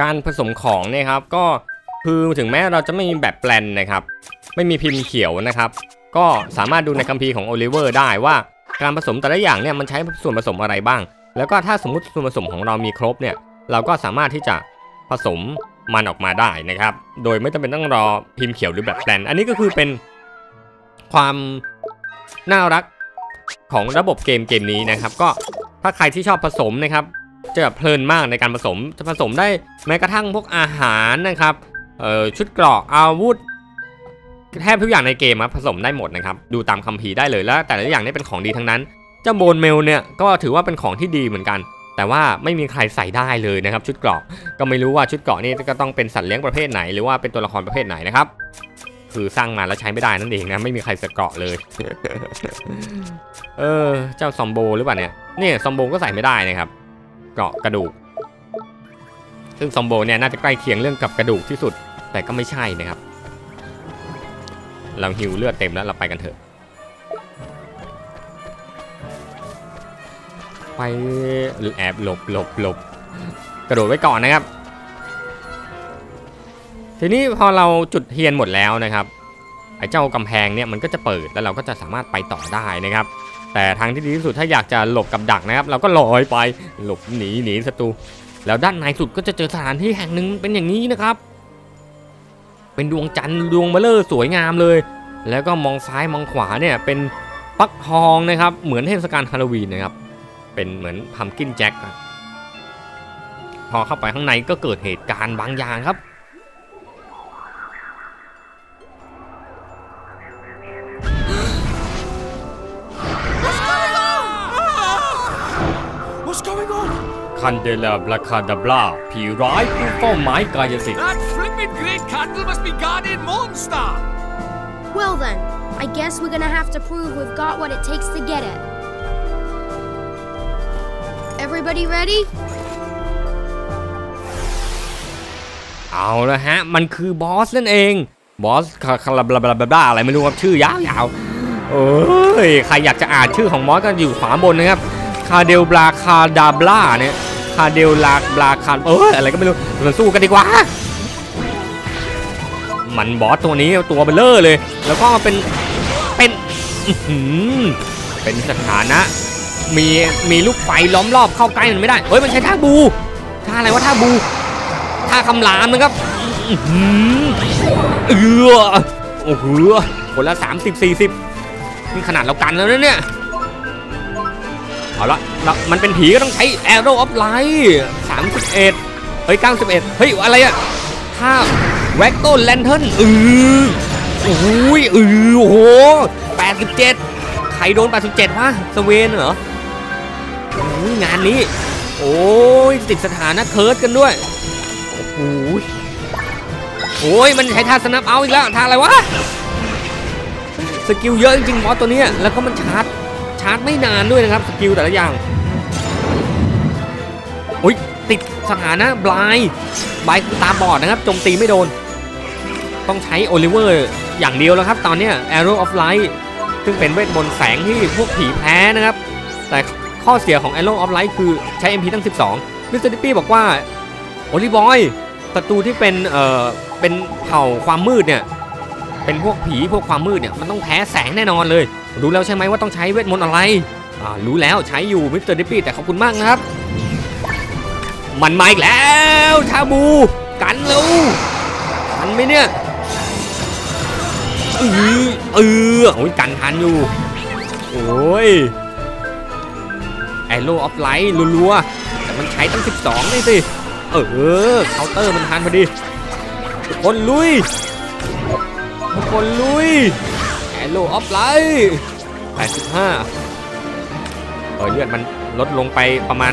การผสมของเนี่ยครับก็คือถึงแม้เราจะไม่มีแบบแปลนนะครับ ไม่มีพิมพ์เขียวนะครับ ก็สามารถดูในคัมภีร์ของโอลิเวอร์ได้ว่าการผสมแต่ละอย่างเนี่ยมันใช้ส่วนผสมอะไรบ้าง แล้วก็ถ้าสมมติส่วนผสมของเรามีครบเนี่ย เราก็สามารถที่จะผสม มันออกมาได้นะครับ โดยไม่จำเป็นต้องรอพิมพ์เขียวหรือแบบแปลนอันนี้ก็คือเป็นความน่ารักของระบบเกมเกมนี้นะครับ ก็ถ้าใครที่ชอบผสมนะครับ จะแบบเพลินมากในการผสมจะผสมได้แม้กระทั่งพวกอาหารนะครับเอ่อชุดเกราะอาวุธแทบทุกอย่างในเกมครับผสมได้หมดนะครับ ดูตามคัมภีร์ได้เลยแล้ว แต่ละอย่างนี่เป็นของดีทั้งนั้น เจ้าโบนเมลเนี่ยก็ถือว่าเป็นของที่ดีเหมือนกัน แต่ว่าไม่มีใครใส่ได้เลยนะครับ ชุดเกราะก็ไม่รู้ว่าชุดเกราะนี่ก็ต้องเป็นสัตว์เลี้ยงประเภทไหนหรือว่าเป็นตัวละครประเภทไหนนะครับคือสร้างมาแล้วใช้ไม่ได้นั่นเองนะไม่มีใครใส่เกราะเลย เออเจ้าซอมโบหรือเปล่าเนี่ยเนี่ยซอมโบก็ใส่ไม่ได้นะครับ เกราะกระดูก ซึ่งซอมโบเนี่ยน่าจะใกล้เคียงเรื่องกับกระดูกที่สุด แต่ก็ไม่ใช่นะครับ เราหิวเลือดเต็มแล้วเราไปกันเถอะ ไปแอบหลบหลบหลบกระโดดไว้ก่อนนะครับ ทีนี้พอเราจุดเทียนหมดแล้วนะครับไอ้เจ้ากำแพงเนี่ยมันก็จะเปิดแล้วเราก็จะสามารถไปต่อได้นะครับ แต่ทางที่ดีที่สุดถ้าอยากจะหลบกับดักนะครับ เราก็ลอยไปหลบหนีหนีศัตรูแล้วด้านในสุดก็จะเจอสถานที่แห่งหนึ่งเป็นอย่างนี้นะครับ เป็นดวงจันทร์ดวงเบลเลอร์สวยงามเลย แล้วก็มองซ้ายมองขวาเนี่ยเป็นปักทองนะครับ เหมือนเทศกาลฮาโลวีนนะครับ เป็นเหมือนพัมกินแจ็คพอเข้าไปข้างในก็เกิดเหตุการณ์บางอย่างครับ What's going on? คันเดลาบลาคาดาบลาผีร้ายผู้เฝ้าไม้กายสิทธิ์ That flippin' great candle must be guardian monster! Well then, I guess we're gonna have to prove we've got what it takes to get it. Everybody ready? เอาละฮะ มันคือบอสนั่นเอง บอสคาคาราบลาบลาบลาอะไรไม่รู้ครับ ชื่อยาวๆเอ้ย ใครอยากจะอ่านชื่อของบอสก็อยู่ขวาบนนะครับ คาเดลบลาคาดาบลาเนี่ย คาเดลลาบลาคาเอ้ยอะไรก็ไม่รู้มาสู้กันดีกว่า มันบอสตัวนี้ตัวเบ้อเร่อเลย แล้วก็เป็น เป็นอื้อหือเป็นสถานะ มีมีลูกไฟล้อมรอบเข้าใกล้มันไม่ได้เฮ้ยมันใช้ท่า Boo ท่าอะไรวะท่า Boo ท่าคำรามนะครับอือหือเออโอ้โหคนละ30 40นี่ขนาดเรากันแล้วนะเนี่ยเอาละเรามันเป็นผีก็ต้องใช้ Arrow of Light 31 เฮ้ย 91 เฮ้ย อะไรอะท่า w a g g o Lantern เออโอ้ยออโอ้โห 87 ใครโดน 87วะสเวนเหรอ งานนี้ โอ้ยติดสถานะ Curse กันด้วย โอ้ยโอ้ยมันใช้ท่าสนับเอาอีกแล้วท่าอะไรวะ สกิลเยอะจริงๆบอสตัวนี้แล้วก็มันชาร์จชาร์จไม่นานด้วยนะครับสกิลแต่ละอย่างอุ้ยติดสถานะ Blind Blind คือตาบอดนะครับโจมตีไม่โดน ต้องใช้โอลิเวอร์อย่างเดียวแล้วครับ ตอนนี้ Arrow of Light ซึ่งเป็นเวทมนต์แสงที่พวกผีแพ้นะครับ แต่ ข้อเสียของ Arrow of Light คือใช้ MP ตั้ง 12 มิสเตอร์ดิปปี้บอกว่า โอลิบอยศัตรูที่เป็นเอ่อเป็นเผ่าความมืดเนี่ย เป็นพวกผีพวกความมืดเนี่ย มันต้องแพ้แสงแน่นอนเลย รู้แล้วใช่ไหมว่าต้องใช้เวทมนต์อะไรอ่ารู้แล้วใช้อยู่มิสเตอร์ดิปปี้แต่ขอบคุณมากนะครับ มันมาอีกแล้วท่า Boo กันเร็วทันไหมเนี่ยเออเออโอ้ยกันทันอยู่ โอ้ย Arrow of Light รัวๆแต่มันใช้ตั้ง 12นี่สิ เออเคาน์เตอร์มันทันพอดีทุกคนลุยทุกคนลุย Arrow of Light 85เออเลือดมันลดลงไปประมาณ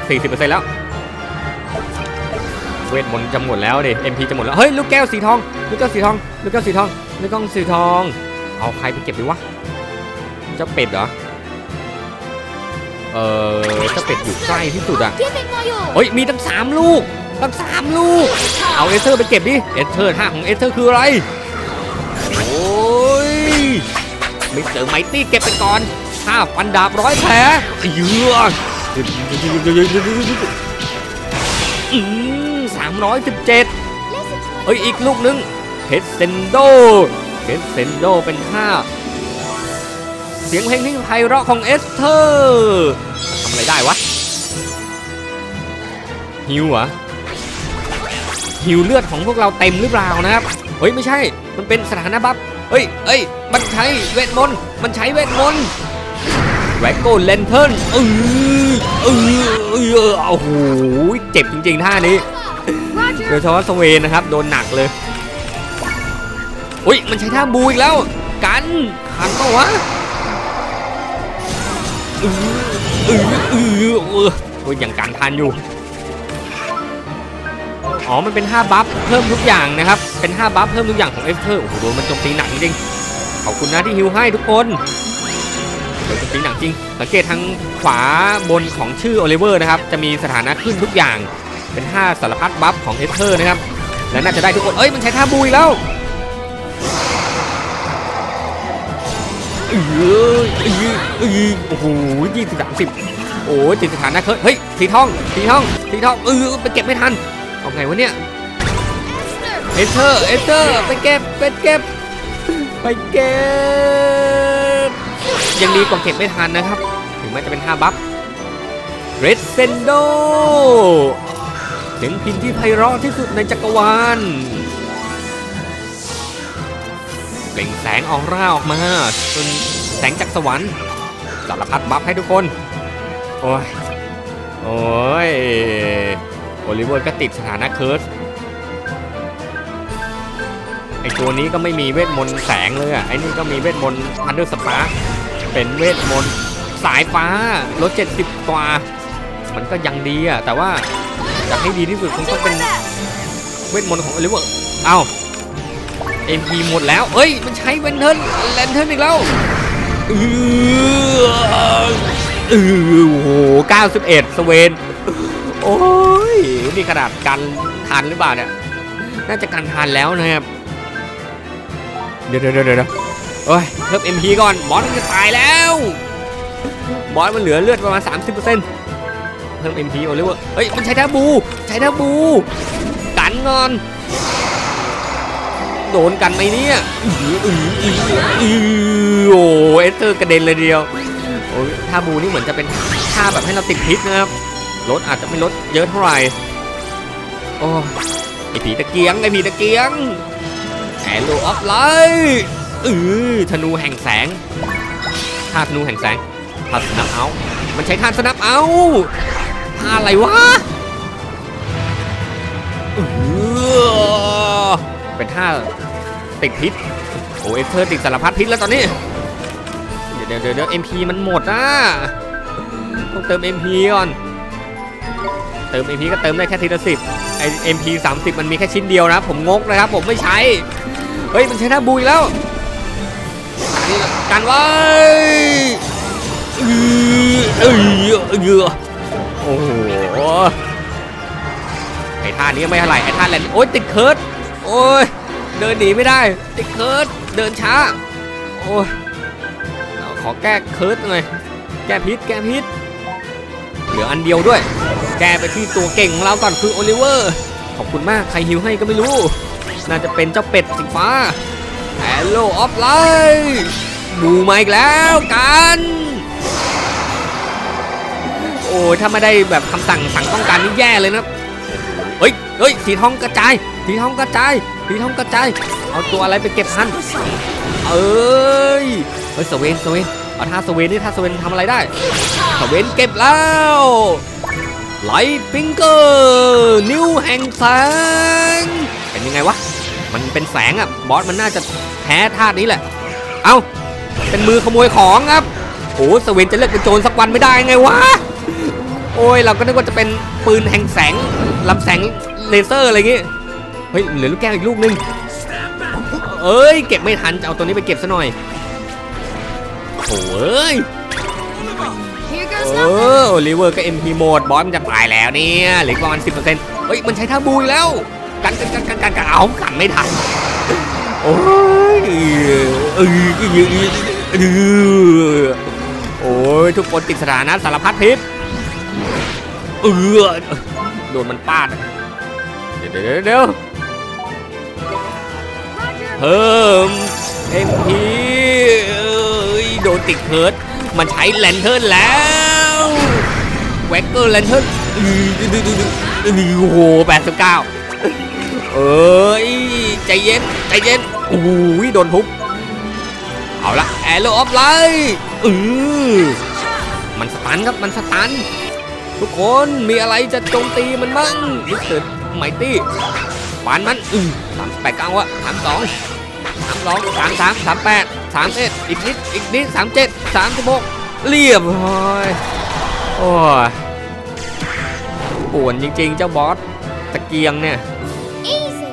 40%แล้ว เวทมนต์จะหมดแล้วดิ MP จะหมดแล้ว เฮ้ย ลูกแก้วสีทอง ลูกแก้วสีทอง ลูกแก้วสีทอง ลูกแก้วสีทอง เอาใครไปเก็บดีวะ เจ้าเป็ดเหรอ เออเจ้าเป็ดอยู่ใกล้ที่สุดอะ Give it my all! เฮ้ยมีตั้งสามลูกตั้งสามลูก เอาเอสเธอร์ไปเก็บดิเอสเธอร์ท่าของเอสเธอร์คืออะไรโอ้ยมิสเตอร์ไมตี้เก็บไปก่อนท่าฟันดาบร้อยแผลเยืออืมสามร้อยสิบเจ็ดเอ้ยอีกลูกนึง Crescendo Crescendo เป็นท่าเสียงเพลงที่ไพเราะของเอสเธอร์ทำอะไรได้วะฮิวเหรอะฮิวเลือดของพวกเราเต็มหรือเปล่านะครับเฮ้ยไม่ใช่ มันเป็นสถานะ buff เฮ้ยเอ้ยมันใช้เวทมนต์มันใช้เวทมนต์ Jack-o'-lantern เออเออเออโอ้โหเจ็บจริงๆท่านี้โดยเฉพาะสเวนนะครับ โดนหนักเลยอุ้ยมันใช้ท่า Boo อีกแล้ว กันทันปะวะ อืออืออืออือโอ้ยอย่างการทันอยู่ อ๋อ มันเป็น ท่า buff เพิ่มทุกอย่างนะครับ เป็น ท่า buff เพิ่มทุกอย่างของเอสเธอร์ โอ้โห โดนมันโจมตีหนักจริงขอบคุณนะที่ฮิวให้ทุกคนโดนโจมตีหนักจริง สังเกตทางขวาบนของชื่อโอลิเวอร์นะครับ จะมีสถานะขึ้นทุกอย่าง เป็น ท่าสารพัด buff ของเอสเธอร์นะครับ และน่าจะได้ทุกคน เอ้ย มันใช้ท่า Boo อีกแล้ว เออเออเออโอ้โหยี่สิบสามสิบโอ้ยติดสถานะ Curse เฮ้ยสีทองสีทองสีทองเออไปเก็บไม่ทันเอาไงวะเนี่ยเอสเธอร์เอสเธอร์ไปเก็บไปเก็บไปเก็บยังดีกว่าเก็บไม่ทันนะครับ ถึงแม้จะเป็น ท่า buff Crescendo เสียงพิณที่ไพเราะที่สุดในจักรวาล เปล่งแสงออร่าออกมาจนแสงจากสวรรค์สารพัด buff ให้ทุกคน โอ้ย โอ้ย โอลิเวอร์ก็ติดสถานะ curse ไอตัวนี้ก็ไม่มีเวทมนต์แสงเลยอะ ไอนี่ก็มีเวทมนต์ Thunder Spark เป็นเวทมนต์สายฟ้าลด70 กว่า มันก็ยังดีอะ แต่ว่าอยากให้ดีที่สุดคงต้องเป็นเวทมนต์ของโอลิเวอร์ เอ้า MP หมดแล้ว เอ้ย มันใช้ Whack-o'-Lantern อีกแล้วเออเออโอ้โห91 สเวน โอ้ย นี่ขนาดกันทันหรือเปล่าเนี่ย น่าจะกันทันแล้วนะครับ เดี๋ยวเดี๋ยวเดี๋ยวโอ้ยเพิ่ม MP ก่อน บอสมันจะตายแล้วบอสมันเหลือเลือดประมาณ 30%เพิ่ม MP โอลิเวอร์เฮ้ย มันใช้ท่าบู ใช้ท่าบู กันงอน โดนกันไหมเนี่ยอืออืออืออือโอ้เอสเตอร์กระเด็นเลยเดียวโอ้ยท่า Boo นี่เหมือนจะเป็นท่าแบบให้เราติดพิษนะครับรถอาจจะไม่ลดเยอะเท่าไหร่โอ้ไอผีตะเกียงไอผีตะเกียง Arrow of Light เออธนูแห่งแสงท่าธนูแห่งแสงท่าสนับเอามันใช้ท่าสนับเอาท่าอะไรวะเออเป็นท่า ติดพิษโอ้เอสเธอร์ติดสารพัดพิษแล้วตอนนี้ เดี๋ยวเดี๋ยวเดี๋ยวเดี๋ยว MP มันหมดอะต้องเติม MP ก่อน เติม MP ก็เติมได้แค่ทีละสิบไอ MP 30มันมีแค่ชิ้นเดียวนะ ผมงกนะครับ ผมไม่ใช้ เฮ้ย มันใช้ท่าบุยแล้วกันไว้อือเออเออโอ้โหไอท่านี้ไม่เท่าไหร่ไอท่า lantern โอ๊ยติด curse โอ้ย เดินหนีไม่ได้ติด curse เดินช้า โอ้ยเอาขอแก้ curse หน่อยแก้พิษแก้พิษเหลืออันเดียวด้วย แก้ไปที่ตัวเก่งของเราก่อนคือโอลิเวอร์ขอบคุณมากใครฮิวให้ก็ไม่รู้ น่าจะเป็นเจ้าเป็ดสีฟ้า Arrow of Light Boo มาอีกแล้วกันโอ้ยถ้าไม่ได้แบบคำสั่งสั่งต้องการนี่แย่เลยนะเฮ้ยเฮ้ยสีทองกระจายสีทองกระจาย สีทองกระจายเอาตัวอะไรไปเก็บทันเอ้ยเฮ้ยสเวนสเวนเอาท่าสเวนนี่ท่าสเวนทำอะไรได้สเวนเก็บแล้ว Light Finger นิ้วแห่งแสงเป็นยังไงวะมันเป็นแสงอะบอสมันน่าจะแพ้ท่านี้แหละ เอาเป็นมือขโมยของครับโอ้สเวนจะเลิกเป็นโจรสักวันไม่ได้ไงวะโอ้ยเราก็นึกว่าจะเป็นปืนแห่งแสงลำแสงเลเซอร์อะไรอย่างงี้ เฮ้ยเหลือลูกแก้วอีกลูกนึงเอ้ยเก็บไม่ทันจะเอาตัวนี้ไปเก็บซะหน่อยโอ้ยเออลิเวอร์ก็ MP โหมดบอสมันจะตายแล้วเนี่ยเหลือประมาณ10%เเฮ้ยมันใช้ท่า Boo อีกแล้วกันกันกันกันกันกันเอากันไม่ทันโอ้ยเออเออโอ้ยทุกคนติดสถานะสารพัดพิษเออโดนมันปาดเดี๋ยวเดี๋ยว เดี๋ยวเพิ่ม MP โดนติดเฮิร์ตมันใช้ lantern แล้ว Whack-o'-Lantern โอ้โหแปดสิบเก้าเอ้ยใจเย็นใจเย็นโอ้ยโดนทุบเอาละ Arrow of Light เออมัน stun ครับมัน stun ทุกคนมีอะไรจะโจมตีมันมั่งมิสเตอร์ไมตี้ ปานมันอือสามแปดเก้าวะสามสองสามสองสามสามสามแปดสามเอ็ดอีกนิดอีกนิดสามเจ็ดสามสิบหกเรียบร้อยโอ้ยป่วนจริงๆ เจ้าบอสตะเกียงเนี่ย Easy.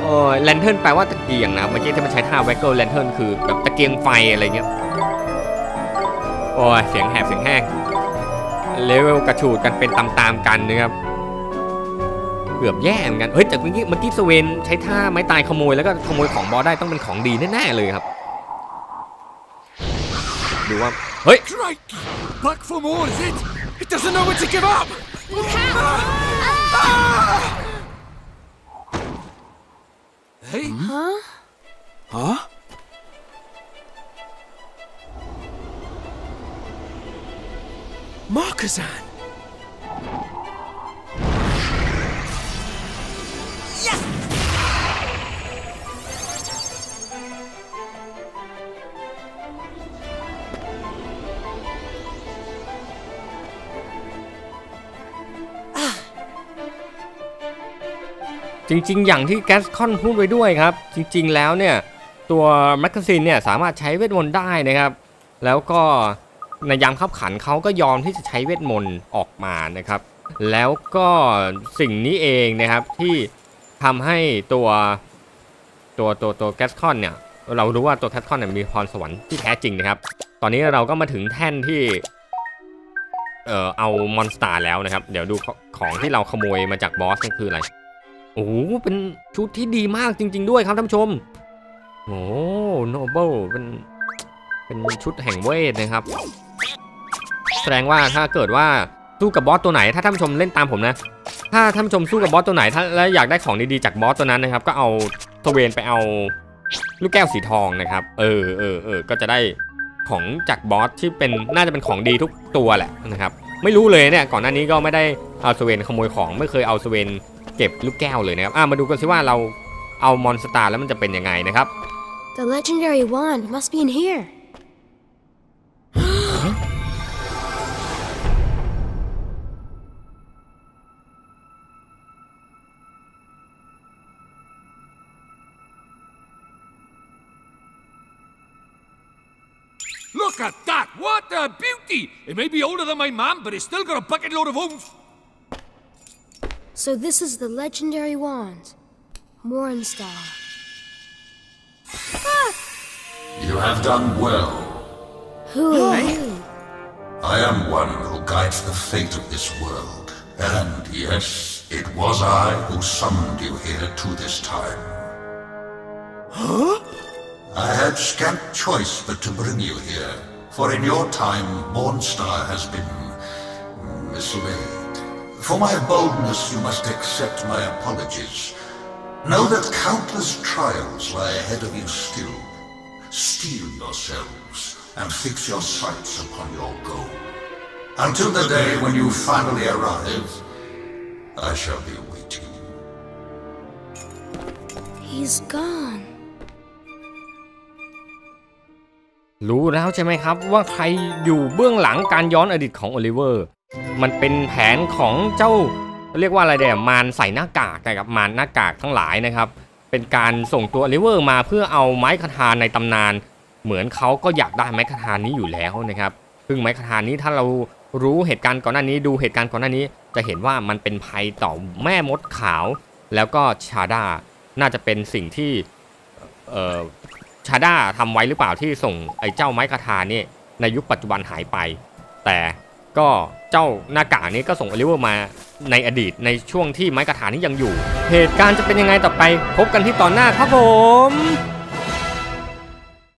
โอ้ย lantern แปลว่าตะเกียงนะเมื่อกี้ที่มันใช้ท่า Whack-o'-Lantern คือแบบตะเกียงไฟอะไรเงี้ยโอ้ยเสียงแหบเสียงแห้งเลเวลกระฉูดกันเป็นตามๆกันนะครับ เกือบแย่เหมือนกันเฮ้ยแต่เมื่อกี้เมื่อกี้สเวนใช้ท่าไม้ตายขโมยแล้วก็ขโมยของบอสได้ต้องเป็นของดีแน่ๆเลยครับดูว่าเฮ้ย Crikey! Back for more, is it? It doesn't know when to give up! Look out! Hey? Huh? Huh? Markazan! Ah. จริงๆ อย่างที่แกสคอนพูดไว้ด้วยครับ จริงๆ แล้วเนี่ย ตัวมาร์คัสซินเนี่ยสามารถใช้เวทมนต์ได้นะครับ แล้วก็ในยามขับขันเขาก็ยอมที่จะใช้เวทมนต์ออกมานะครับ แล้วก็สิ่งนี้เองนะครับที่ ทำให้ตัวตัวตัวตัวแกสคอนเนี่ยเรารู้ว่าตัวแกสคอนเนี่ยมีพรสวรรค์ที่แท้จริงนะครับ ตอนนี้เราก็มาถึงแท่นที่ เอ่อเอามอนสตาร์แล้วนะครับ เดี๋ยวดูของที่เราขโมยมาจากบอสนั่นคืออะไร โอ้โห เป็นชุดที่ดีมากจริง ๆ ด้วยครับท่านผู้ชม โอ้ noble เป็น เป็นชุดแห่งเวทนะครับ แสดงว่าถ้าเกิดว่า สู้กับบอสตัวไหน ถ้าท่านผู้ชมเล่นตามผมนะ ถ้าท่านผู้ชมสู้กับบอสตัวไหนถ้าแล้วอยากได้ของดีๆจากบอสตัวนั้นนะครับ ก็เอาสเวนไปเอาลูกแก้วสีทองนะครับ เออเออเออก็จะได้ของจากบอสที่เป็นน่าจะเป็นของดีทุกตัวแหละนะครับ ไม่รู้เลยเนี่ยก่อนหน้านี้ก็ไม่ได้เอาสเวนขโมยของไม่เคยเอาสเวนเก็บลูกแก้วเลยนะครับอะมาดูกันสิว่าเราเอามอนสตาร์แล้วมันจะเป็นยังไงนะครับ The legendary wand must be in here. Beauty! It may be older than my mum, but it's still got a bucket load of oomph. So this is the legendary wand. Mornstar. Ah! You have done well. Who are you? I am one who guides the fate of this world. And yes, it was I who summoned you here to this time. Huh? I had scant choice but to bring you here, for in your time, Mornstar has been mm, mislaid. For my boldness, you must accept my apologies. Know that countless trials lie ahead of you still. Steel yourselves and fix your sights upon your goal. Until the day when you finally arrive, I shall be waiting. He's gone. รู้แล้วใช่ไหมครับว่าใครอยู่เบื้องหลังการย้อนอดีตของโอลิเวอร์ มันเป็นแผนของเจ้าเรียกว่าอะไรเดี๋ยมารใส่หน้ากากนะครับมารหน้ากากทั้งหลายนะครับ เป็นการส่งตัวโอลิเวอร์มาเพื่อเอาไม้คาทาในตำนาน เหมือนเขาก็อยากได้ไม้คาทานี้อยู่แล้วนะครับซึ่งไม้คาทานี้ถ้าเรารู้เหตุการณ์ก่อนหน้านี้ดูเหตุการณ์ก่อนหน้านี้ จะเห็นว่ามันเป็นภัยต่อแม่มดขาว แล้วก็ชาด้าน่าจะเป็นสิ่งที่เอ่อ ชาด้าทำไว้หรือเปล่าที่ส่งไอ้เจ้าไม้คาทานี่ในยุคปัจจุบันหายไป แต่ก็เจ้าหน้ากากนี้ก็ส่งโอลิเวอร์มาในอดีตในช่วงที่ไม้คาทานี้ยังอยู่ เหตุการณ์จะเป็นยังไงต่อไป พบกันที่ตอนหน้าครับผม